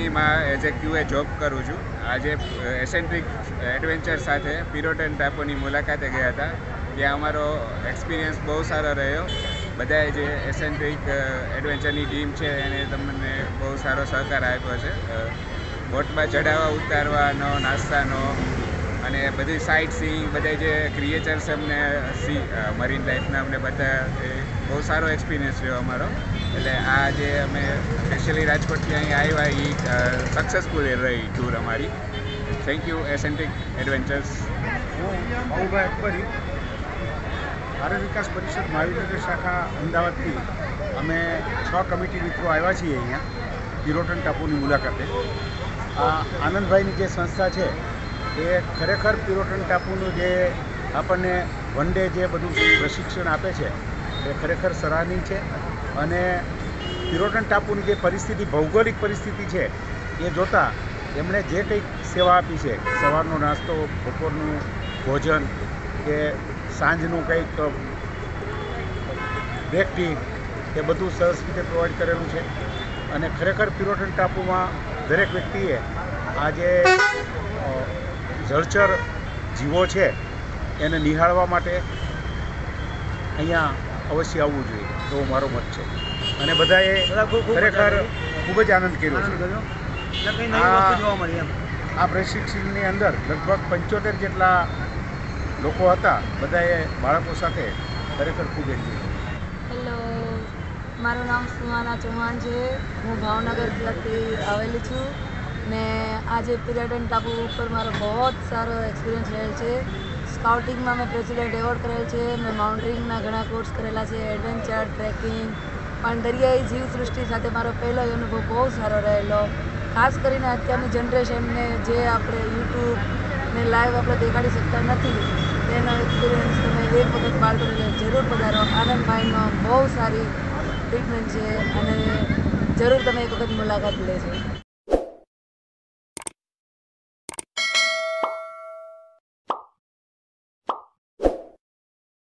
કંપનીમાં as a ક્યુએ job કરું છું. આજે એસેન્ટ્રિક એડવેન્ચર સાથે પિરોટન ટાપુની મુલાકાતે ગયા હતા. ત્યાં અમારો એક્સપિરિયન્સ બહુ સારો રહ્યો. બધાએ જે એસેન્ટ્રિક એડવેન્ચરની ટીમ છે, એને તમને બહુ સારો સહકાર આપ્યો છે. બોટમાં ચઢાવવા, ઉતારવાનો, નાસ્તાનો અને બધી સાઇટ સીઈંગ બધા જે ક્રિએચર્સ અમને સી મરીન લાઈફના અમને બધા એ બહુ સારો એક્સપિરિયન્સ રહ્યો અમારો. એટલે આ જે અમે સ્પેશિયલી રાજકોટથી અહીં આવ્યા એ સક્સેસફુલ રહી ટૂર અમારી. થેન્ક યુ એસેન્ટિક એડવેન્ચર્સ હું બાબુભાઈ ભારત વિકાસ પરિષદ મહાવીનગર શાખા અમદાવાદથી અમે છ કમિટી મિત્રો આવ્યા છીએ અહીંયા પિરોટન ટાપુની મુલાકાતે. આ આનંદભાઈની જે સંસ્થા છે એ ખરેખર પિરોટન ટાપુનું જે આપણને વન ડે જે બધું પ્રશિક્ષણ આપે છે એ ખરેખર સરાહનીય છે. અને પિરોટન ટાપુની જે પરિસ્થિતિ ભૌગોલિક પરિસ્થિતિ છે એ જોતાં એમણે જે કંઈક સેવા આપી છે સવારનો નાસ્તો બપોરનું ભોજન કે સાંજનું કંઈક બ્રેક ટી એ બધું સરસ રીતે પ્રોવાઈડ કરેલું છે. અને ખરેખર પિરોટન ટાપુમાં દરેક વ્યક્તિએ આ જે અ, જળચર જીવો છે એને નિહાળવા માટે અહીંયા અવશ્ય આવવું જોઈએ. એવો મારો મત છે. અને બધાએ ખરેખર ખૂબ જ આનંદ કર્યો છે. આ- આ પ્રશિક્ષણની અંદર લગભગ પંચોતેર જેટલા લોકો હતા. બધાએ બાળકો સાથે ખરેખર ખૂબ એન્જોય હેલો. મારું નામ સુમાના ચૌહાણ છે. હું ભાવનગરથી આવેલી છું. ને આજે પિરાટન ટાપુ ઉપર મારો બહુ જ સારો એક્સપિરિયન્સ રહેલ છે. સ્કાઉટિંગમાં મેં પ્રેસિડેન્ટ એવોર્ડ કરેલ છે, મેં માઉન્ટેનિંગના ઘણા કોર્સ કરેલા છે એડવેન્ચર ટ્રેકિંગ પણ દરિયાઈ જીવસૃષ્ટિ સાથે મારો પહેલો અનુભવ બહુ સારો રહેલો. ખાસ કરીને અત્યારની જનરેશનને જે આપણે યુટ્યુબ ને લાઈવ આપણે દેખાડી શકતા નથી, તેનો એક્સપિરિયન્સ તમે એક વખત બાળકોને જરૂર પધારો. આનંદભાઈનો બહુ સારી ટ્રીટમેન્ટ છે અને જરૂર તમે એક વખત મુલાકાત લેજો.